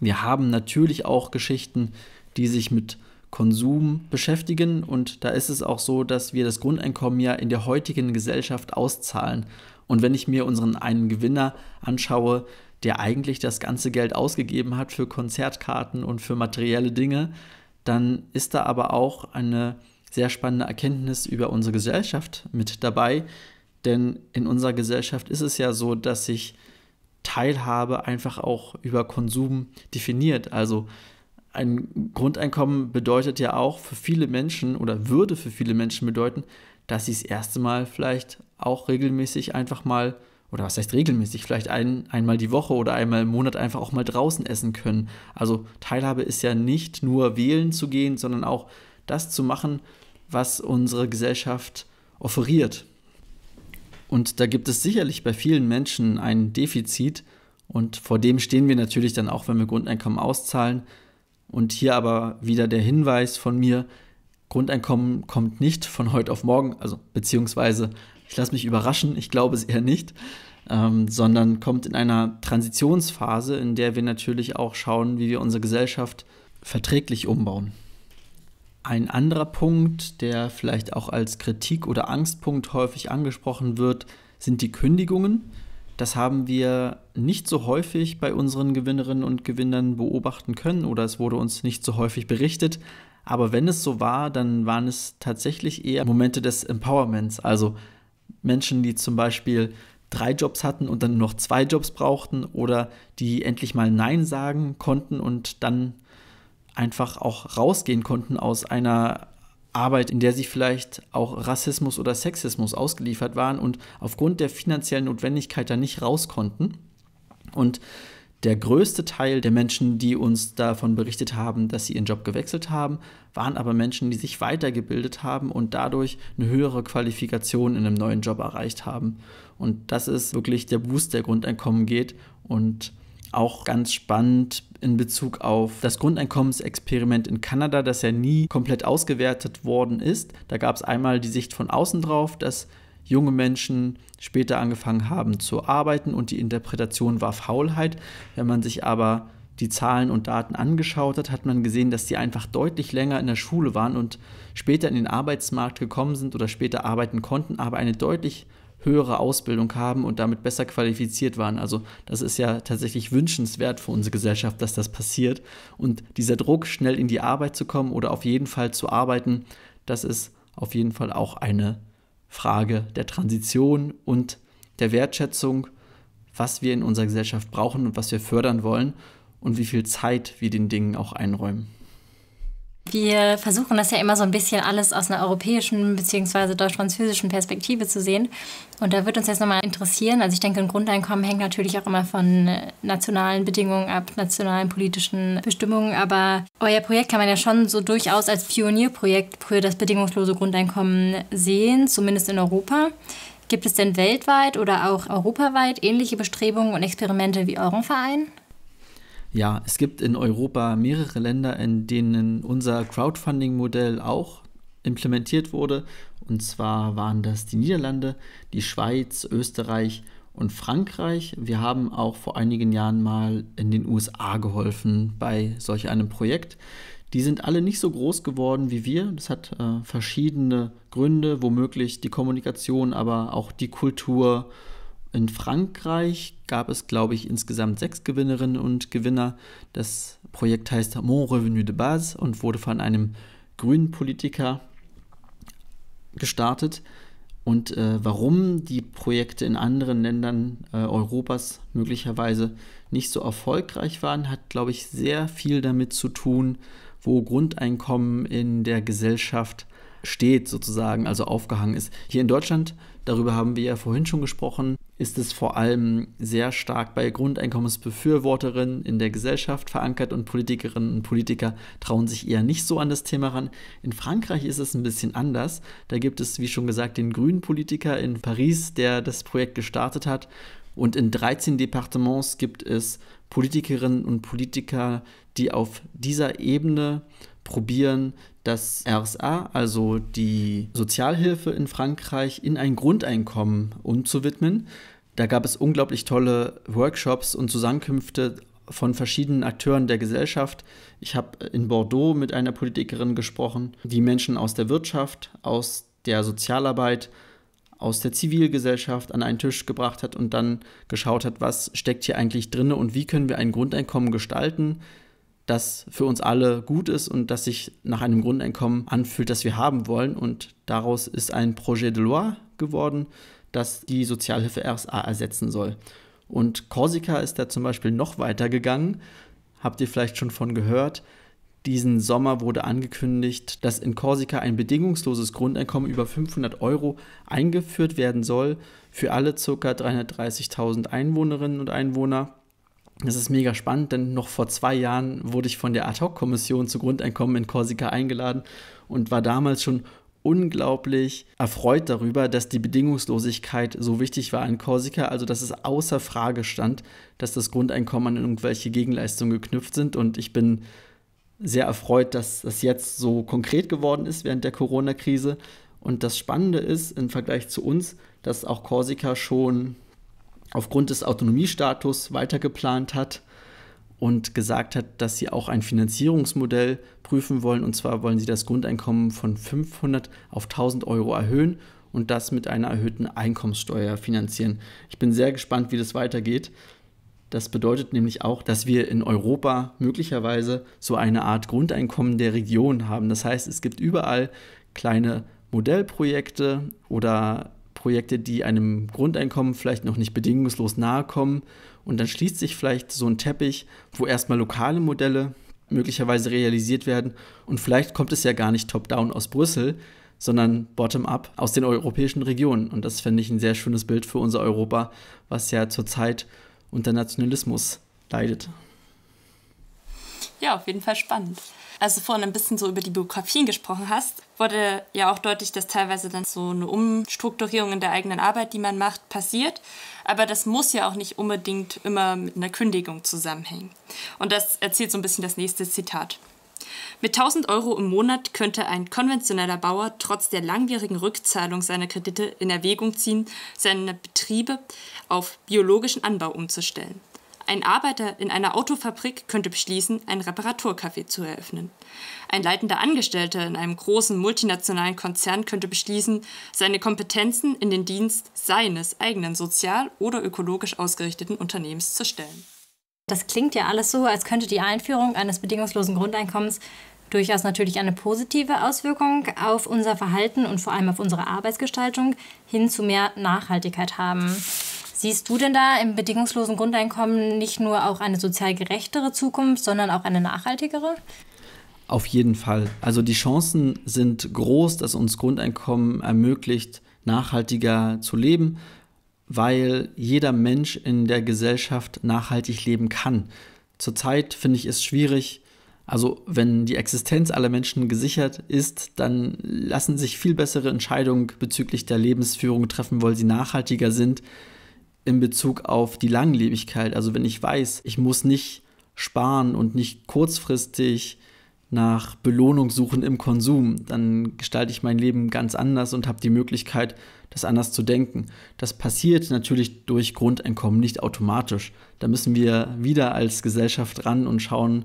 Wir haben natürlich auch Geschichten, die sich mit Konsum beschäftigen und da ist es auch so, dass wir das Grundeinkommen ja in der heutigen Gesellschaft auszahlen. Und wenn ich mir unseren einen Gewinner anschaue, der eigentlich das ganze Geld ausgegeben hat für Konzertkarten und für materielle Dinge, dann ist da aber auch eine sehr spannende Erkenntnis über unsere Gesellschaft mit dabei. Denn in unserer Gesellschaft ist es ja so, dass sich Teilhabe einfach auch über Konsum definiert. Also ein Grundeinkommen bedeutet ja auch für viele Menschen oder würde für viele Menschen bedeuten, dass sie das erste Mal vielleicht auch regelmäßig einfach mal, oder was heißt regelmäßig, vielleicht ein, einmal die Woche oder einmal im Monat einfach auch mal draußen essen können. Also Teilhabe ist ja nicht nur wählen zu gehen, sondern auch das zu machen, was unsere Gesellschaft offeriert. Und da gibt es sicherlich bei vielen Menschen ein Defizit und vor dem stehen wir natürlich dann auch, wenn wir Grundeinkommen auszahlen. Und hier aber wieder der Hinweis von mir, Grundeinkommen kommt nicht von heute auf morgen, also beziehungsweise ich lasse mich überraschen, ich glaube es eher nicht, ähm, sondern kommt in einer Transitionsphase, in der wir natürlich auch schauen, wie wir unsere Gesellschaft verträglich umbauen. Ein anderer Punkt, der vielleicht auch als Kritik oder Angstpunkt häufig angesprochen wird, sind die Kündigungen. Das haben wir nicht so häufig bei unseren Gewinnerinnen und Gewinnern beobachten können oder es wurde uns nicht so häufig berichtet. Aber wenn es so war, dann waren es tatsächlich eher Momente des Empowerments. Also Menschen, die zum Beispiel drei Jobs hatten und dann noch zwei Jobs brauchten oder die endlich mal Nein sagen konnten und dann einfach auch rausgehen konnten aus einer Arbeit, in der sie vielleicht auch Rassismus oder Sexismus ausgeliefert waren und aufgrund der finanziellen Notwendigkeit da nicht raus konnten. Und der größte Teil der Menschen, die uns davon berichtet haben, dass sie ihren Job gewechselt haben, waren aber Menschen, die sich weitergebildet haben und dadurch eine höhere Qualifikation in einem neuen Job erreicht haben. Und das ist wirklich der Boost, der Grundeinkommen geht. Und auch ganz spannend in Bezug auf das Grundeinkommensexperiment in Kanada, das ja nie komplett ausgewertet worden ist. Da gab es einmal die Sicht von außen drauf, dass junge Menschen später angefangen haben zu arbeiten und die Interpretation war Faulheit. Wenn man sich aber die Zahlen und Daten angeschaut hat, hat man gesehen, dass die einfach deutlich länger in der Schule waren und später in den Arbeitsmarkt gekommen sind oder später arbeiten konnten, aber eine deutlich höhere Ausbildung haben und damit besser qualifiziert waren. Also das ist ja tatsächlich wünschenswert für unsere Gesellschaft, dass das passiert. Und dieser Druck, schnell in die Arbeit zu kommen oder auf jeden Fall zu arbeiten, das ist auf jeden Fall auch eine Frage der Transition und der Wertschätzung, was wir in unserer Gesellschaft brauchen und was wir fördern wollen und wie viel Zeit wir den Dingen auch einräumen. Wir versuchen das ja immer so ein bisschen alles aus einer europäischen bzw. deutsch-französischen Perspektive zu sehen. Und da wird uns jetzt nochmal interessieren, also ich denke, ein Grundeinkommen hängt natürlich auch immer von nationalen Bedingungen ab, nationalen politischen Bestimmungen. Aber euer Projekt kann man ja schon so durchaus als Pionierprojekt für das bedingungslose Grundeinkommen sehen, zumindest in Europa. Gibt es denn weltweit oder auch europaweit ähnliche Bestrebungen und Experimente wie euren Verein? Ja, es gibt in Europa mehrere Länder, in denen unser Crowdfunding-Modell auch implementiert wurde. Und zwar waren das die Niederlande, die Schweiz, Österreich und Frankreich. Wir haben auch vor einigen Jahren mal in den USA geholfen bei solch einem Projekt. Die sind alle nicht so groß geworden wie wir. Das hat äh, verschiedene Gründe, womöglich die Kommunikation, aber auch die Kultur in Frankreich gab es, glaube ich, insgesamt sechs Gewinnerinnen und Gewinner. Das Projekt heißt Mon Revenu de Base und wurde von einem grünen Politiker gestartet. Und äh, warum die Projekte in anderen Ländern äh, Europas möglicherweise nicht so erfolgreich waren, hat, glaube ich, sehr viel damit zu tun, wo Grundeinkommen in der Gesellschaft steht, sozusagen, also aufgehangen ist. Hier in Deutschland, darüber haben wir ja vorhin schon gesprochen, ist es vor allem sehr stark bei Grundeinkommensbefürworterinnen in der Gesellschaft verankert und Politikerinnen und Politiker trauen sich eher nicht so an das Thema ran. In Frankreich ist es ein bisschen anders. Da gibt es, wie schon gesagt, den grünen Politiker in Paris, der das Projekt gestartet hat. Und in 13 Departements gibt es Politikerinnen und Politiker, die auf dieser Ebene probieren, das RSA, also die Sozialhilfe in Frankreich, in ein Grundeinkommen umzuwidmen. Da gab es unglaublich tolle Workshops und Zusammenkünfte von verschiedenen Akteuren der Gesellschaft. Ich habe in Bordeaux mit einer Politikerin gesprochen, die Menschen aus der Wirtschaft, aus der Sozialarbeit, aus der Zivilgesellschaft an einen Tisch gebracht hat und dann geschaut hat, was steckt hier eigentlich drin und wie können wir ein Grundeinkommen gestalten, das für uns alle gut ist und das sich nach einem Grundeinkommen anfühlt, das wir haben wollen. Und daraus ist ein Projet de loi geworden, das die Sozialhilfe RSA ersetzen soll. Und Korsika ist da zum Beispiel noch weiter gegangen. Habt ihr vielleicht schon von gehört? Diesen Sommer wurde angekündigt, dass in Korsika ein bedingungsloses Grundeinkommen über 500 Euro eingeführt werden soll für alle ca. 330.000 Einwohnerinnen und Einwohner. Das ist mega spannend, denn noch vor zwei Jahren wurde ich von der Ad-Hoc-Kommission zu Grundeinkommen in Korsika eingeladen und war damals schon unglaublich erfreut darüber, dass die Bedingungslosigkeit so wichtig war in Korsika, also dass es außer Frage stand, dass das Grundeinkommen an irgendwelche Gegenleistungen geknüpft sind. Und ich bin sehr erfreut, dass das jetzt so konkret geworden ist während der Corona-Krise. Und das Spannende ist im Vergleich zu uns, dass auch Korsika schon aufgrund des Autonomiestatus weitergeplant hat und gesagt hat, dass sie auch ein Finanzierungsmodell prüfen wollen. Und zwar wollen sie das Grundeinkommen von 500 auf 1000 Euro erhöhen und das mit einer erhöhten Einkommenssteuer finanzieren. Ich bin sehr gespannt, wie das weitergeht. Das bedeutet nämlich auch, dass wir in Europa möglicherweise so eine Art Grundeinkommen der Region haben. Das heißt, es gibt überall kleine Modellprojekte oder Projekte, die einem Grundeinkommen vielleicht noch nicht bedingungslos nahe kommen. Und dann schließt sich vielleicht so ein Teppich, wo erstmal lokale Modelle möglicherweise realisiert werden. Und vielleicht kommt es ja gar nicht top-down aus Brüssel, sondern bottom-up aus den europäischen Regionen. Und das fände ich ein sehr schönes Bild für unser Europa, was ja zurzeit unter Nationalismus leidet. Ja, auf jeden Fall spannend. Als du vorhin ein bisschen so über die Biografien gesprochen hast, wurde ja auch deutlich, dass teilweise dann so eine Umstrukturierung in der eigenen Arbeit, die man macht, passiert. Aber das muss ja auch nicht unbedingt immer mit einer Kündigung zusammenhängen. Und das erzählt so ein bisschen das nächste Zitat. Mit 1000 Euro im Monat könnte ein konventioneller Bauer trotz der langwierigen Rückzahlung seiner Kredite in Erwägung ziehen, seine Betriebe auf biologischen Anbau umzustellen. Ein Arbeiter in einer Autofabrik könnte beschließen, ein Reparaturcafé zu eröffnen. Ein leitender Angestellter in einem großen multinationalen Konzern könnte beschließen, seine Kompetenzen in den Dienst seines eigenen sozial oder ökologisch ausgerichteten Unternehmens zu stellen. Das klingt ja alles so, als könnte die Einführung eines bedingungslosen Grundeinkommens durchaus natürlich eine positive Auswirkung auf unser Verhalten und vor allem auf unsere Arbeitsgestaltung hin zu mehr Nachhaltigkeit haben. Siehst du denn da im bedingungslosen Grundeinkommen nicht nur auch eine sozial gerechtere Zukunft, sondern auch eine nachhaltigere? Auf jeden Fall. Also die Chancen sind groß, dass uns Grundeinkommen ermöglicht, nachhaltiger zu leben, weil jeder Mensch in der Gesellschaft nachhaltig leben kann. Zurzeit finde ich es schwierig, also wenn die Existenz aller Menschen gesichert ist, dann lassen sich viel bessere Entscheidungen bezüglich der Lebensführung treffen, weil sie nachhaltiger sind in Bezug auf die Langlebigkeit. Also wenn ich weiß, ich muss nicht sparen und nicht kurzfristig nach Belohnung suchen im Konsum, dann gestalte ich mein Leben ganz anders und habe die Möglichkeit, das anders zu denken. Das passiert natürlich durch Grundeinkommen, nicht automatisch. Da müssen wir wieder als Gesellschaft ran und schauen,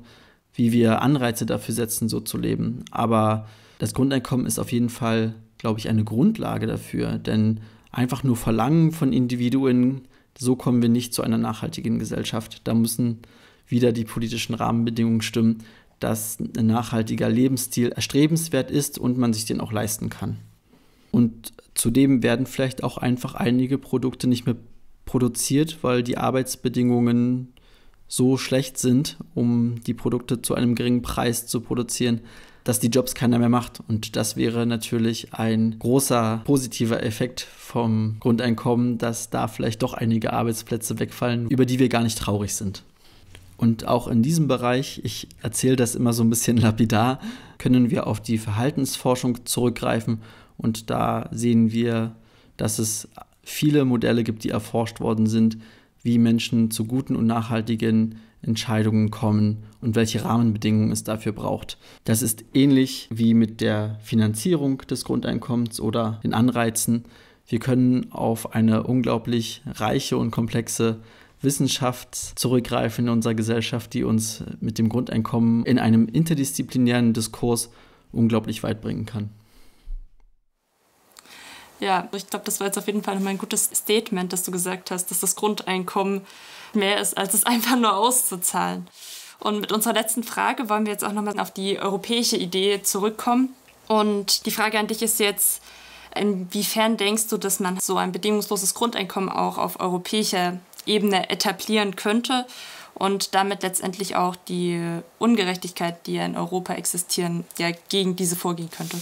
wie wir Anreize dafür setzen, so zu leben. Aber das Grundeinkommen ist auf jeden Fall, glaube ich, eine Grundlage dafür. Denn einfach nur Verlangen von Individuen so kommen wir nicht zu einer nachhaltigen Gesellschaft. Da müssen wieder die politischen Rahmenbedingungen stimmen, dass ein nachhaltiger Lebensstil erstrebenswert ist und man sich den auch leisten kann. Und zudem werden vielleicht auch einfach einige Produkte nicht mehr produziert, weil die Arbeitsbedingungen so schlecht sind, um die Produkte zu einem geringen Preis zu produzieren, dass die Jobs keiner mehr macht. Und das wäre natürlich ein großer positiver Effekt vom Grundeinkommen, dass da vielleicht doch einige Arbeitsplätze wegfallen, über die wir gar nicht traurig sind. Und auch in diesem Bereich, ich erzähle das immer so ein bisschen lapidar, können wir auf die Verhaltensforschung zurückgreifen. Und da sehen wir, dass es viele Modelle gibt, die erforscht worden sind, wie Menschen zu guten und nachhaltigen Entscheidungen kommen und welche Rahmenbedingungen es dafür braucht. Das ist ähnlich wie mit der Finanzierung des Grundeinkommens oder den Anreizen. Wir können auf eine unglaublich reiche und komplexe Wissenschaft zurückgreifen in unserer Gesellschaft, die uns mit dem Grundeinkommen in einem interdisziplinären Diskurs unglaublich weit bringen kann. Ja, ich glaube, das war jetzt auf jeden Fall nochmal ein gutes Statement, dass du gesagt hast, dass das Grundeinkommen mehr ist, als es einfach nur auszuzahlen. Und mit unserer letzten Frage wollen wir jetzt auch nochmal auf die europäische Idee zurückkommen. Und die Frage an dich ist jetzt, inwiefern denkst du, dass man so ein bedingungsloses Grundeinkommen auch auf europäischer Ebene etablieren könnte und damit letztendlich auch die Ungerechtigkeit, die ja in Europa existieren, ja gegen diese vorgehen könnte?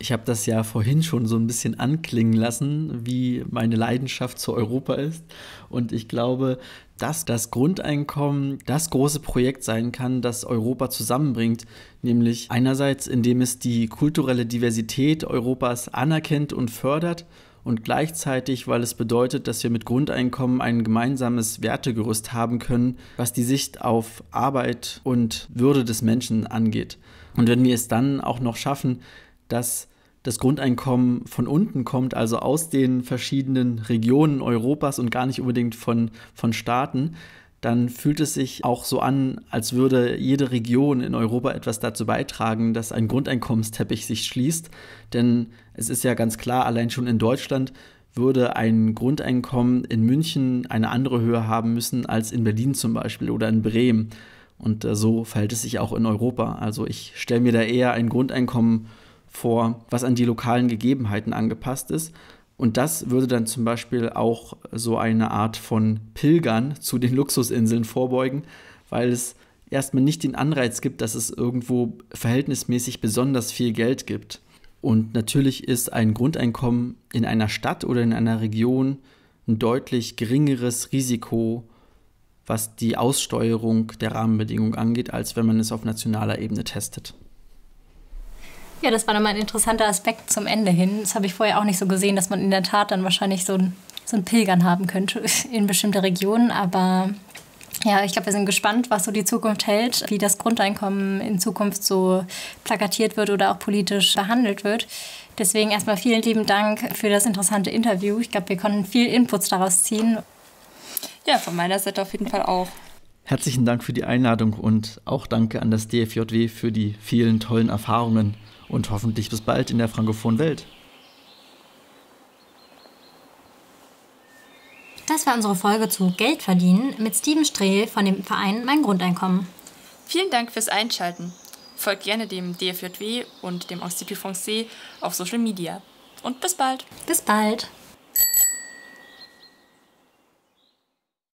Ich habe das ja vorhin schon so ein bisschen anklingen lassen, wie meine Leidenschaft zu Europa ist. Und ich glaube, dass das Grundeinkommen das große Projekt sein kann, das Europa zusammenbringt, nämlich einerseits indem es die kulturelle Diversität Europas anerkennt und fördert und gleichzeitig, weil es bedeutet, dass wir mit Grundeinkommen ein gemeinsames Wertegerüst haben können, was die Sicht auf Arbeit und Würde des Menschen angeht. Und wenn wir es dann auch noch schaffen, dass das Grundeinkommen von unten kommt, also aus den verschiedenen Regionen Europas und gar nicht unbedingt von, von Staaten, dann fühlt es sich auch so an, als würde jede Region in Europa etwas dazu beitragen, dass ein Grundeinkommensteppich sich schließt. Denn es ist ja ganz klar, allein schon in Deutschland würde ein Grundeinkommen in München eine andere Höhe haben müssen als in Berlin zum Beispiel oder in Bremen. Und äh, so verhält es sich auch in Europa. Also ich stelle mir da eher ein Grundeinkommen vor, was an die lokalen Gegebenheiten angepasst ist. Und das würde dann zum Beispiel auch so eine Art von Pilgern zu den Luxusinseln vorbeugen, weil es erstmal nicht den Anreiz gibt, dass es irgendwo verhältnismäßig besonders viel Geld gibt. Und natürlich ist ein Grundeinkommen in einer Stadt oder in einer Region ein deutlich geringeres Risiko, was die Aussteuerung der Rahmenbedingungen angeht, als wenn man es auf nationaler Ebene testet. Ja, das war nochmal ein interessanter Aspekt zum Ende hin. Das habe ich vorher auch nicht so gesehen, dass man in der Tat dann wahrscheinlich so ein, so ein Pilgern haben könnte in bestimmte Regionen. Aber ja, ich glaube, wir sind gespannt, was so die Zukunft hält, wie das Grundeinkommen in Zukunft so plakatiert wird oder auch politisch behandelt wird. Deswegen erstmal vielen lieben Dank für das interessante Interview. Ich glaube, wir konnten viel Inputs daraus ziehen. Ja, von meiner Seite auf jeden Fall auch. Herzlichen Dank für die Einladung und auch danke an das DFJW für die vielen tollen Erfahrungen und hoffentlich bis bald in der frankophonen Welt. Das war unsere Folge zu Geld verdienen mit Steven Strehl von dem Verein Mein Grundeinkommen. Vielen Dank fürs Einschalten. Folgt gerne dem DFJW und dem Institut Français auf Social Media. Und bis bald. Bis bald.